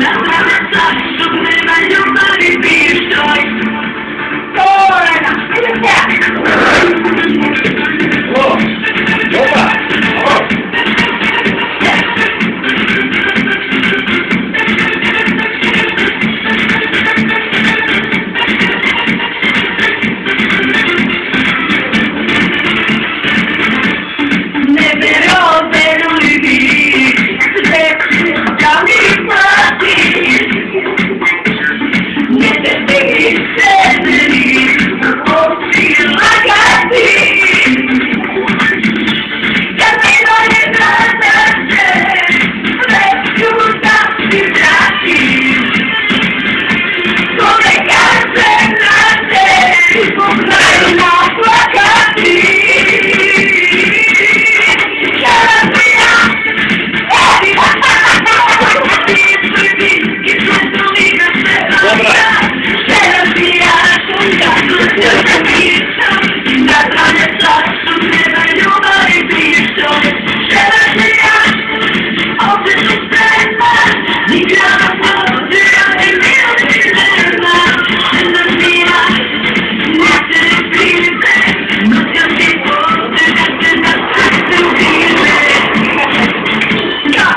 That's how touch sucks. Something about your body being stuck.